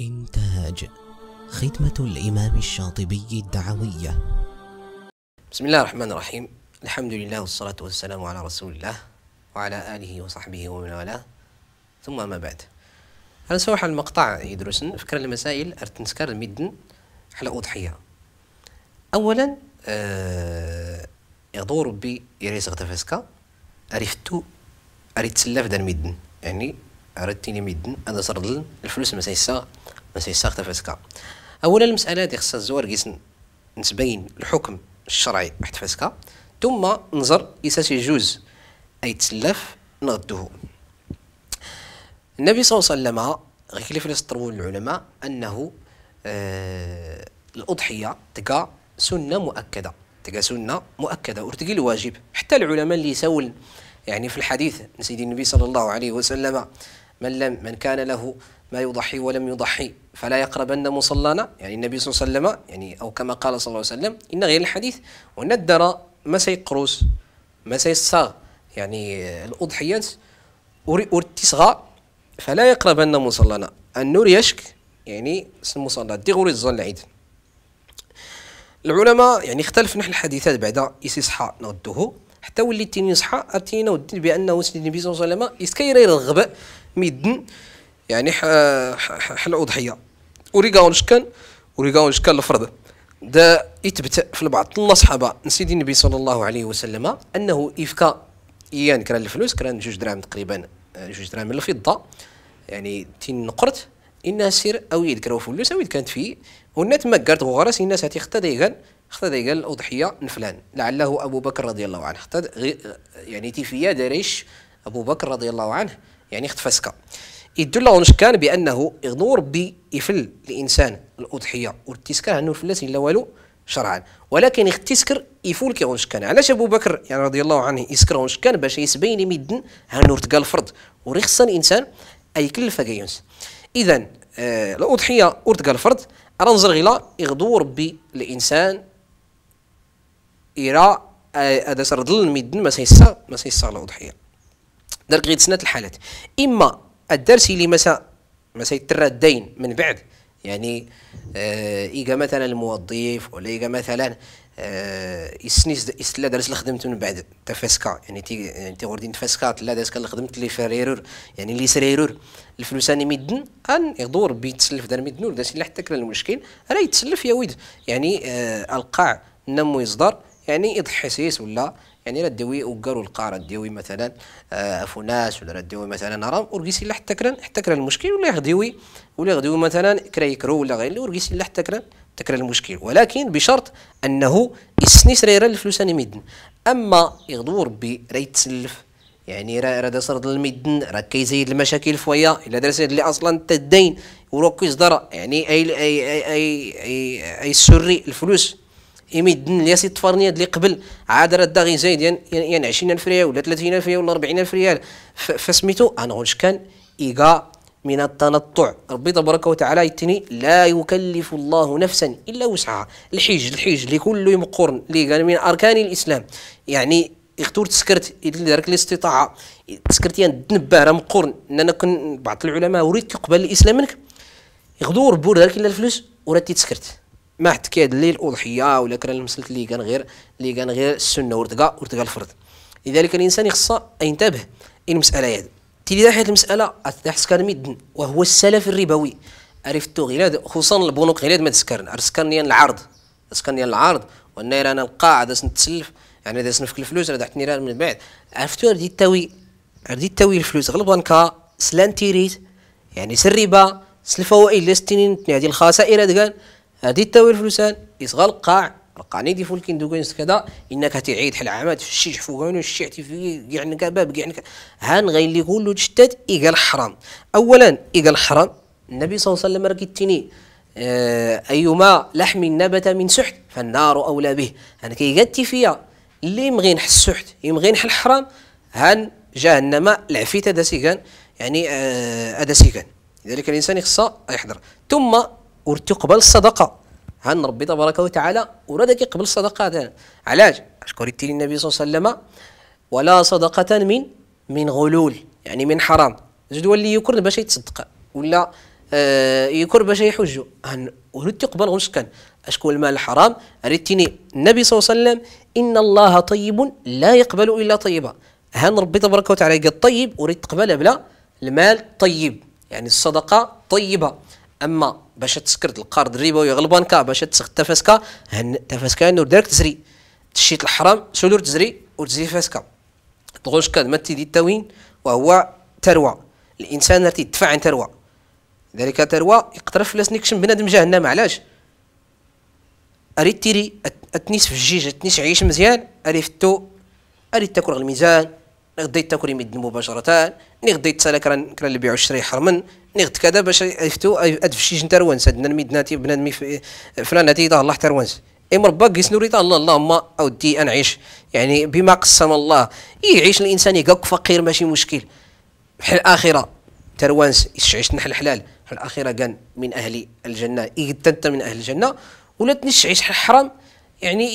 إنتاج ختمة الإمام الشاطبي الدعوية. بسم الله الرحمن الرحيم. الحمد لله والصلاة والسلام على رسول الله وعلى آله وصحبه ومن والاه. ثم ما بعد. أنا سوح المقطع يدرسن. فكر المسائل أرتنسكر المدن على أضحية. أولا آه يغدو ربي يريس غتفسكا. عرفتو أريد تسلف دار مدن يعني أردتيني مدن أنا صردل الفلوس ما سيسا ما سيسا غتفسكا أولا المسألة دي خصها الزوار قيس نتبين الحكم الشرعي واحد فاسكا ثم نظر إساس يجوز أي تسلف نغدوه. النبي صلى الله عليه وسلم غير كيف يسطروا العلماء أنه آه الأضحية تلقى سنة مؤكدة تلقى سنة مؤكدة وتلقى الواجب. حتى العلماء اللي يسول يعني في الحديث سيدي النبي صلى الله عليه وسلم من لم من كان له ما يضحي ولم يضحي. فلا يقربن مصلانا. يعني النبي صلى الله عليه وسلم يعني أو كما قال صلى الله عليه وسلم إن غير الحديث. وندر ما سيقروس ما سيصاغ يعني الأضحيات ورتسغى فلا يقربن مصلانا. النور يشك يعني المصلى دي غوري الظن العيد. العلماء يعني اختلف نحن الحديثات بعد يصحى نغدوه حتى ولي تيني صحى اتينا ودين بأنه سيدي النبي صلى الله عليه وسلم يسكير يرغب ميدن. يعني حل أضحية وريقاون شكان؟ وريقاون شكان الفرد. دا يثبت في بعض الصحابة سيدي النبي صلى الله عليه وسلم أنه إفكا إيان كران الفلوس كران جوج دراهم تقريبا جوج دراهم من الفضة يعني تين نقرت. إنها سير أو يذكروا فلوس أو كانت فيه. ونات ما قالت غرس الناس هاتي ختا ديغان ختا ديغان الأضحية نفلان. لعله أبو بكر رضي الله عنه. ختا يعني تيفيا داريش أبو بكر رضي الله عنه. يعني اختفسكا يدل على كان بأنه يغنو ربي يفل الإنسان الأضحية والتسكر انه فلاس الا والو شرعا. ولكن يختسكر يفول كي كان. علاش أبو بكر يعني رضي الله عنه يسكر كان؟ باش مدن هانو تلقى الفرض ورخصا الإنسان اي كلفه كيونس اذا آه الأضحية ورتقى الفرض رنزر غلا يغدو ربي الانسان يرى آه، هذا سرد المدن ما سيسا ما سيسا الأضحية. درك غير سنه الحالات. إما الدرس اللي مسا مسا يترى الدين من بعد يعني آه إيجا مثلا الموظف ولا إيجا مثلا آه يسنيس يسلا درس اللي خدمت من بعد تفسكا يعني تي يعني تي غوردين تفسكا لا درس اللي خدمت لي فريرور يعني اللي سريرور. الفلوس أني ميدن أن يدور بيتسلف دار ميدن ولا اللي حتى كان المشكل راه يتسلف يا ولد يعني آه ألقاع نمو يصدر. يعني يضحي سيس ولا يعني ردوي وقروا القارة ردوي مثلا آه فناس ولا ردوي مثلا رام ورقيسي لا حتى كران حتى كران المشكل ولا يغدوي ولا يغدوي مثلا كرا يكرو ولا غير ورقيسي لا حتى كران تكرا المشكل. ولكن بشرط أنه يسني سريرا الفلوس ميدن. أما يغدو ربي راه يتسلف يعني راه راه صرد الميدن راه كيزيد المشاكل فويا إلا درس اللي أصلا انت الدين وراك يصدر يعني اي اي اي اي, أي, أي السري الفلوس. يمدن لي سي تفرنيات اللي قبل. عاد راه غي زايد يعني, يعني 20000 ريال ولا 30000 ريال ولا 40000 ريال. فسميتو أنا واش كان ايغا من التنطع. ربي تبارك وتعالى يتني لا يكلف الله نفسا إلا وسعها. الحج الحج اللي كله مقرن اللي قال من أركان الإسلام. يعني اختور تسكرت دارك الاستطاعة. تسكرت يعني تنبه راه مقرن. إن أنا كن بعض العلماء أريد يقبل الإسلام منك. يغدور بور دارك إلا الفلوس وراه تسكرت. ما كاد الليل أضحية ولا كان المسلك اللي كان غير اللي كان غير السنة ورتقى ورتقى الفرض لذلك الإنسان يخص ينتبه المسألة هذه. تيلي حيت المسألة كان ميدن وهو السلف الربوي. عرفتو غير خصوصا البنوك غير ما تسكرن. ارسكرني العرض. اسكرني العرض. وأنا أنا القاع هذا نتسلف. يعني هذا سنفك الفلوس راه تحتني من بعد. عرفتو ردي التاوي ردي التاوي الفلوس. غلب بنكا سلان تيريت. يعني سربا سلفوائل لستنين يعني الخسائر هذا هذه التاويل فلوسان يصغى القاع القاني دي فولكين دوغينس كذا إنك هتعيد حل عامات في الشيش فوقين الشيع في يعني كباب يعني هان غير اللي يقول له جدد إيقال حرام. اولا إيقال حرام النبي صلى الله عليه وسلم ركتني آه أيما لحم نبت من سحت فالنار أولى به. أنا كي فيها اللي يمغي نحس السحت يمغي نحل الحرام هان جهنم العفيت هذا سيكان يعني هذا آه سيكان لذلك الإنسان يخصه يحضر. ثم ورتقبل الصدقه هان ربي تبارك وتعالى وراد كيقبل الصدقه هذا علاش اشكر النبي صلى الله عليه وسلم. ولا صدقة من من غلول يعني من حرام. زيد اللي يكرن باش يتصدق ولا آه يكر باش ولد يقبل غنش كان أشكو المال الحرام ريتيني النبي صلى الله عليه وسلم إن الله طيب لا يقبل إلا طيبا. هان ربي تبارك وتعالى قال طيب أريد تقبلها بلا المال طيب. يعني الصدقة طيبة. أما باش تسكر القرض الربوي غلبانكا باش تسخ تفاسكا هن تفاسكا انه دارك تزري. تشيت الحرام شو دور تزري وتزري فاسكا. تغوش كاد ما تيدي التوين وهو تروى. الإنسان التي يدفع عن تروى. ذلك تروى يقدر فلاس نكشم بنادم جهنم علاش؟ أريد تيري أتنيس في الجيج أتنيس عيش مزيان أريد فتو أريد تاكل الميزان غدا تاكل يمد مباشرة ني غدا يتسالى كران كران اللي بيعو الشري حرمن ني غد كذا باش يفتو اد في شي تروانس ادنا الميدناتي بنادمي فلان هاتي الله تروانس إي مربا قيس نوريتا الله اللهم أودي انعيش يعني بما قسم الله يعيش الإنسان يقاك فقير ماشي مشكل. في الآخرة تروانس يشعيش نحل حلال في الآخرة كان من أهل الجنة. انت من أهل الجنة ولا تنشعيش حرام. يعني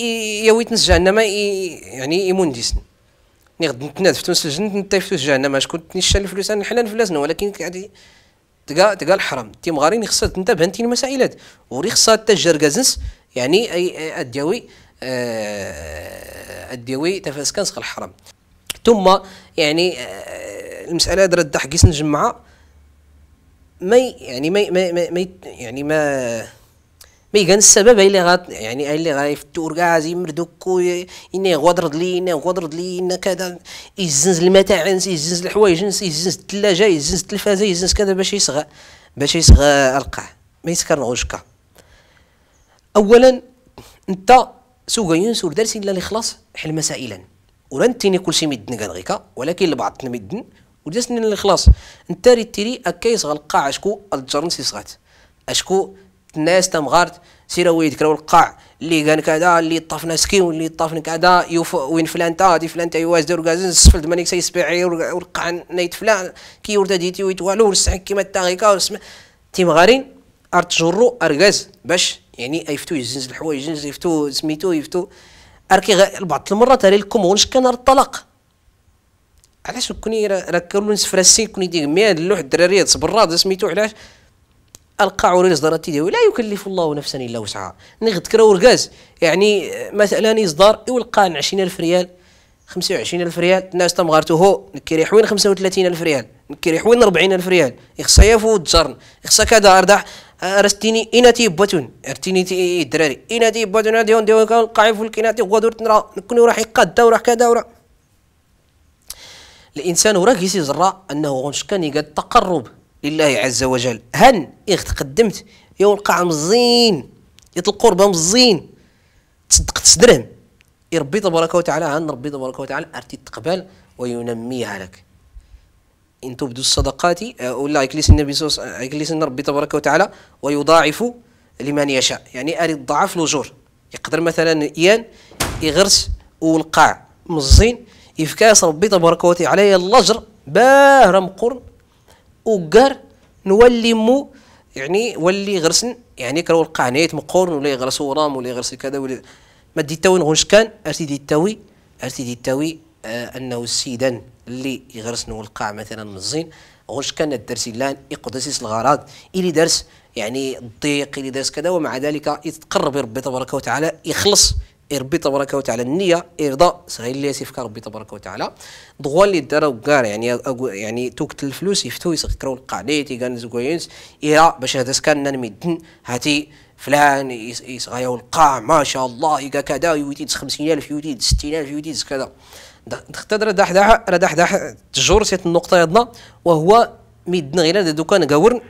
يا نس جهنم يعني يمونديسن ني غد نتناد في تونس الجنة نتا في جهنم. شكون تنشا الفلوس؟ أنا حلال فلاسنا ولكن قاعد تلقى تلقى الحرام تي مغارين خصها تنتبه انت المسائلات. وري خصها تجر كازنس يعني أي اديوي آه اديوي تفاسكنس الحرام ثم يعني آه المسألة درت حكيس نجمعها ما يعني ما ما, ما يعني ما مي كان السبب اللي غات يعني اللي غاي في التور كاع يمردوكو إني غودرد لي إني غودرد لي إن كذا يزنز المتاع يزنز الحوايج يزنز الثلاجة يزنز التلفازة يزنز كذا باش يصغى باش يصغى القاع. ما يسكر غوشكا أولا أنت سوغا ينسور إلا اللي خلاص حل مسائلا. ورنتيني كل شيء مدن كان غيكا ولكن البعض ودرسني اللي خلاص أنت ريت تيري أكا يصغى القاع أشكو الجرن سيصغات أشكو الناس تمغارت سيرا ويد كراو القاع اللي كان كذا اللي طافنا سكي واللي طافنا كذا يوف وين فلان تا دي فلان تا يواز دور كازن سفل دمانيك سي سبيعي والقاع نايت فلان كي ورد ديتي ويتوالو ورسع كيما تاغيكا ورسم تيمغارين ارت جرو ارغاز باش يعني يفتو يزنز الحوايج يزنز يفتو سميتو يفتو أركي بعض المرات راه لكم ونش كان الطلاق؟ علاش كوني راه كانوا نسفراسين كوني ديك 100 اللوح الدراريه صبر سميتو علاش؟ القاعوري إصدارات ديالو لا يكلف الله نفسا إلا وسعها. نغد كرا ورقاز. يعني مثلا إصدار يلقى 20000 ريال 25000 ريال. الناس تمغارتو هو نكري حوين 35000 ريال نكري حوين 40000 ريال. يخصها يفو تجرن يخصها كذا أردح. رستيني إناتي بوتون أرتيني الدراري. إناتي بوتون ديون ديون كان قاعد في الكيناتي غدور تنرا نكون راح يقاد وراح كذا وراح الإنسان وراه كيسي زرا أنه غنش كان يقاد تقرب. لله عز وجل. هن إيه تقدمت. يوم القاع مزين يط القربة مزين تصدق تسدرهم. ربي تبارك وتعالى هن ربي تبارك وتعالى أرتي تقبل وينميها لك. إن تبدو الصدقات آه، ولا يكليس النبي يكليس ربي تبارك وتعالى ويضاعف لمن يشاء. يعني أريد ضعف الأجور. يقدر مثلا يان يغرس والقاع مزين يفكاس ربي تبارك وتعالى الأجر باه مقرن وقر نولي مو يعني ولي غرسن يعني كرو القعنيت مقورن ولا يغرس ورام ولا يغرس كذا ولا ما دي تاوي غنش كان أرتي دي تاوي أرتي دي تاوي آه أنه السيدان اللي يغرس القاع مثلا مزين غنش كان الدرس لأن يقدس الغراض اللي درس يعني الضيق اللي درس كذا ومع ذلك يتقرب ربي تبارك وتعالى يخلص ربي تبارك وتعالى. النية إرضاء. صغير اللي يسيفك ربي تبارك وتعالى. ضغوان اللي داروا كار يعني يعني توكت الفلوس يفتو يسكروا القعديت كان زكوينس إيرا باش هذا سكان نمدن هاتي فلان يصغيو القاع ما شاء الله يقا كذا ألف يوتيد ستين ألف يوتيد كذا. تقدر رداح داح رداح داح تجور سيت النقطة يضنا وهو ميدنا غير دوكان قاورن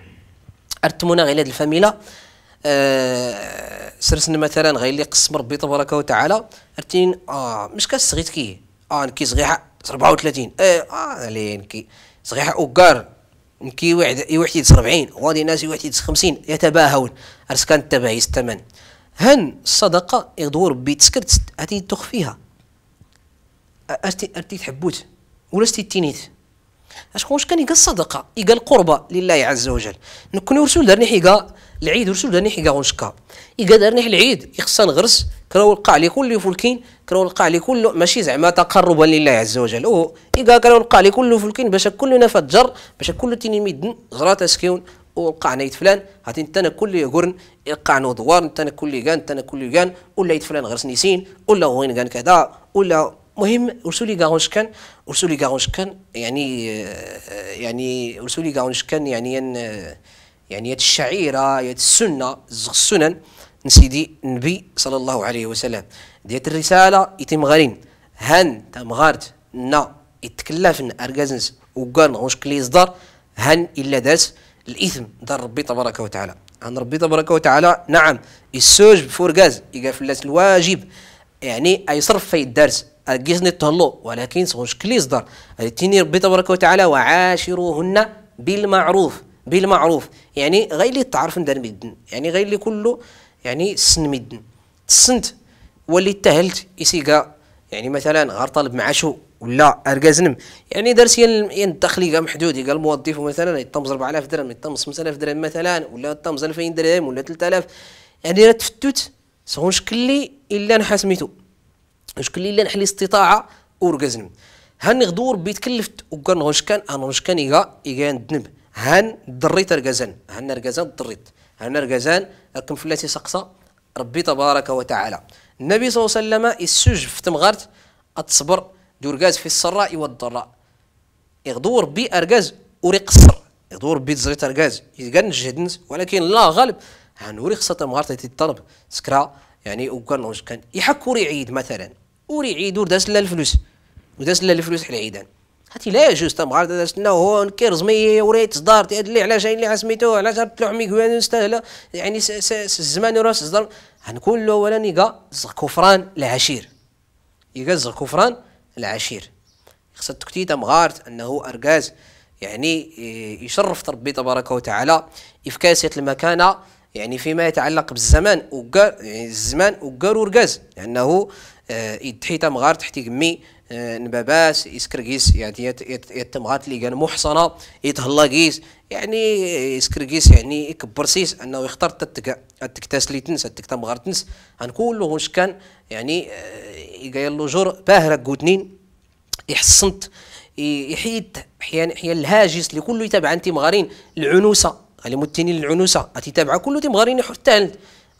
أرتمونا غير الفاميلا. آه سرسن مثلا غير اللي قسم ربي تبارك وتعالى ارتين آه مش كاس صغيت كي؟ آه نكي صغيحة 34 آه آه لين كي؟ صغيحة أوكار. نكي واحد يدس 40 وغادي ناس يدس 50 يتباهون. أرسكان التباهي الثمن هن الصدقة يغدو ربي تسكرت هاتي تخفيها. أرتي أرتي تحبوت ولا ستي تينيت؟ اشكون كان يقال الصدقة يقال القربة لله عز وجل. نكون رسول دارني حيقا العيد ورسول داني حيقا غنشكا إيقا دارني العيد يخصنا نغرس كراو القاع لي كل فلكين كراو القاع لي كل ماشي زعما تقربا لله عز وجل. أو إيقا كراو القاع لي كل فلكين باش كلنا فجر باش كل تيني ميدن زرا تسكيون وقع نيت فلان هاتي انت أنا كل يقرن يقع دوار انت أنا كل كان انت أنا كل كان ولا يت فلان غير سنيسين ولا وين كان كذا ولا مهم رسولي كاغونش كان رسولي كاغونش كان يعني يعني رسولي كاغونش كان يعني يعني يد الشعيرة يد السنة السنن نسيدي النبي صلى الله عليه وسلم. ديت الرسالة يتم غارين هان تمغارت نا يتكلفن ارغازنس وقال واش كلي يصدر هن إلا داس الإثم دار ربي تبارك وتعالى. ان ربي تبارك وتعالى نعم يسوج بفورغاز يقال في الواجب. يعني يصرف في الدرس قيسني تهلو ولكن صغوش كلي يصدر تيني ربي تبارك وتعالى وعاشروهن بالمعروف بالمعروف. يعني غير اللي تعرف ندير مدن يعني غير اللي كله يعني سن مدن تسنت واللي تهلت يسيقا يعني مثلا غير طالب معاشو ولا اركازنم يعني درس ين الدخل محدود قال الموظف مثلا يطمز 4000 درهم يطمز 5000 درهم مثلا ولا يطمز 2000 درهم ولا 3000 يعني راه تفتت سغون شكلي إلا نحا شكلي الا نحلي استطاعة اوركازنم هان غدور بيتكلفت وكان غوش كان أنا غوش كان يغا يغا ندنب. هان دريت ركزان هان ركزان دريت. هان ركزان راكم فلاتي سقسا ربي تبارك وتعالى. النبي صلى الله عليه وسلم السج في تمغارت أتصبر دورغاز في السراء والضراء يغدور بي أرغاز وري قصر. يغدور بي تزريت أرغاز. يقال جهدنس ولكن لا غالب. هنوري خصة تمغارت الطلب سكرا يعني وكان كان. يحك وري عيد مثلا. وري عيد وداس لا الفلوس وداس لا الفلوس حل عيدان. هاتي لا يجوز تمغارت داس هون كيرز مي وريت صدار اللي علاش اللي عسميتو علاش تلوح ميكوان نستاهل؟ يعني الزمان وراس صدر هنقول له اولا يقا كفران العشير. يقا كفران العشير. خصها تكتيتا مغارت أنه ارجاز يعني يشرف ربي تبارك وتعالى افكاسيه المكانه يعني فيما يتعلق بالزمان وقار يعني الزمان وقار ورقاز لأنه آه، يدحيتا مغار تحتي قمي آه، نباباس يسكرقيس يعني يتمغات اللي كان محصنة يتهلاقيس يعني يسكرقيس يعني يكبرسيس أنه يختار تتك التكتاس اللي تنس التكتا مغار تنس. غنقول له واش كان يعني آه، يقايل له جور باهرة قوتنين يحصنت يحيد أحيانا أحيانا الهاجس اللي كله يتابع انت مغارين العنوسة. اللي متنين العنوسه تتابع كله تي مغارين حتى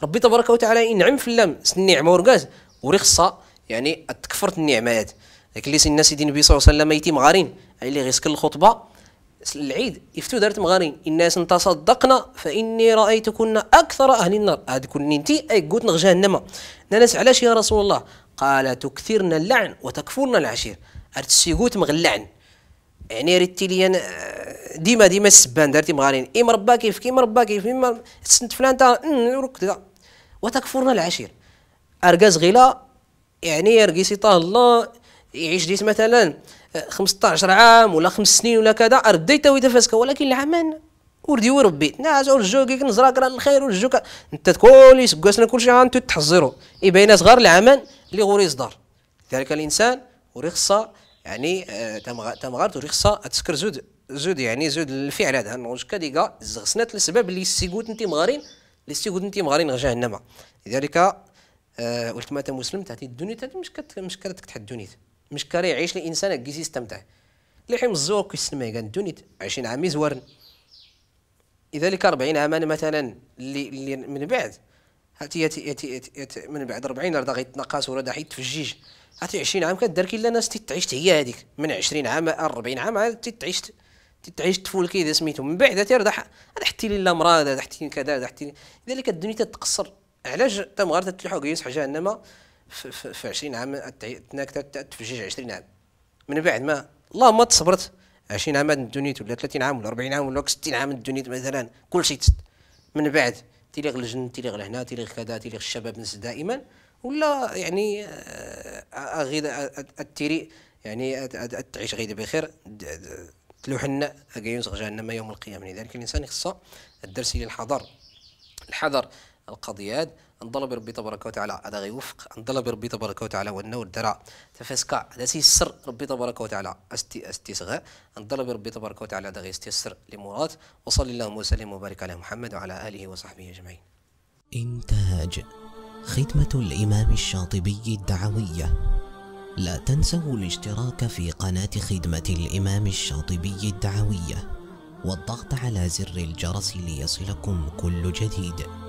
ربي تبارك وتعالى ينعم في اللام النعمه ورقاز ورخصه يعني تكفرت النعمات لكن اللي الناس يدين النبي صلى الله عليه وسلم يتي مغارين اللي غيسكن الخطبة العيد يفتو دارت مغارين. الناس تصدقنا فإني رأيتكن أكثر أهل النار. هذه كون انت أي قلت جهنم. ناس علاش يا رسول الله؟ قال تكثرن اللعن وتكفرن العشير. ارتسيقوت مغلعن يعني ريتي لي ديما ديما السبان دارتي مغارين. اي مربا كيف كي مربا كيف إما سنت فلان تا كذا وتكفرنا العشير. ارقاز غلا يعني يرقيسي طه الله يعيش ديت مثلا 15 عام ولا خمس سنين ولا كذا رديت ويتفاسك ولكن العمان وردي وربي ناس ورجوك نزراك راه الخير ورجوك أنت يسقسنا كل شيء انت تحزروا. إي بين صغار العمان اللي غوري يصدر. ذلك الإنسان ورخصة يعني آه تمغارت ورخصة تسكر زود زود يعني زود الفعل هذا. نوج كديكا زغسنات السبب اللي سيقوت انت مغارين اللي سيقوت انت مغارين جهنم. لذلك آه قلت ما مسلم تاتي الدنيا تاتي مش كت مش كرتك تحت الدنيا. مش كاري يعيش الانسان كيس يستمتع اللي حيم الزور كيسمع كان الدنيا 20 عام يزورن. لذلك 40 عاما مثلا اللي, اللي من بعد. هاتي ياتي ياتي, ياتي من بعد 40 راه غيتنقص ولا حيت تفجيج هاتي 20 عام كدار كي لا ناس تتعيش هي هذيك من 20 عام 40 عام عاد تتعيش تتعيش طفول كذا سميتو. من بعد هذا حتى لي مرض هذا حتى كذا هذا حتى لذلك الدنيا تتقصر. علاش تمغار تتلحق يصح جهنم في, في 20 عام تناك تفجيج 20 عام؟ من بعد ما اللهم تصبرت 20 عام الدنيا ولا 30 عام ولا 40 عام ولا 60 عام الدنيا مثلا كل شيء من بعد تيليغ الجن تيليغ لهنا تيليغ كذا تيليغ الشباب نس دائما ولا يعني آه، غير التيري يعني تعيش غير بخير. تلوحنا أجيوز جهنم يوم القيامة. لذلك الإنسان يخص الدرس للحضر. الحذر القضيات. نضل بربي تبارك وتعالى هذا غيوفق نضل بربي تبارك وتعالى والنور درا تفسكا هذا سيسر ربي تبارك وتعالى استي استيسغى نضل بربي تبارك وتعالى هذا غيستيسر لمراد. وصلي اللهم وسلم وبارك على محمد وعلى آله وصحبه أجمعين. إنتاج ختمة الإمام الشاطبي الدعوية. لا تنسوا الاشتراك في قناة خدمة الإمام الشاطبي الدعوية. والضغط على زر الجرس ليصلكم كل جديد.